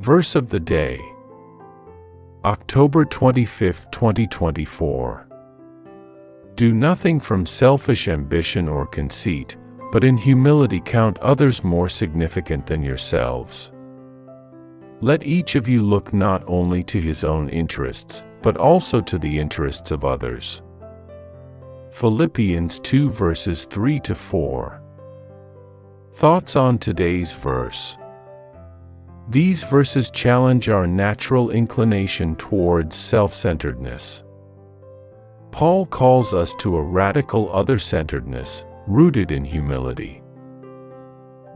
Verse of the day October 25, 2024. Do nothing from selfish ambition or conceit, but in humility count others more significant than yourselves. Let each of you look not only to his own interests, but also to the interests of others. Philippians 2 verses 3 to 4. Thoughts on today's verse. These verses challenge our natural inclination towards self-centeredness. Paul calls us to a radical other-centeredness, rooted in humility.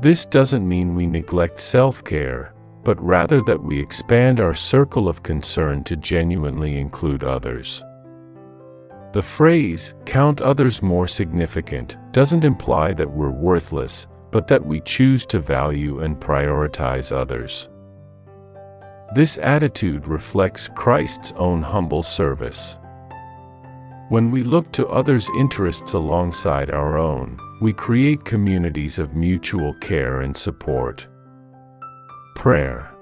This doesn't mean we neglect self-care, but rather that we expand our circle of concern to genuinely include others. The phrase, count others more significant, doesn't imply that we're worthless, but that we choose to value and prioritize others. This attitude reflects Christ's own humble service. When we look to others' interests alongside our own, we create communities of mutual care and support. Prayer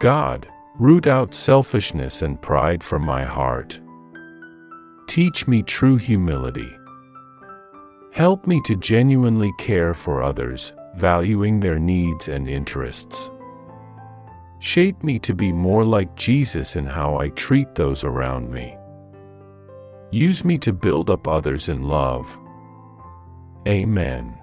God, root out selfishness and pride from my heart. Teach me true humility. Help me to genuinely care for others, valuing their needs and interests. Shape me to be more like Jesus in how I treat those around me. Use me to build up others in love. Amen.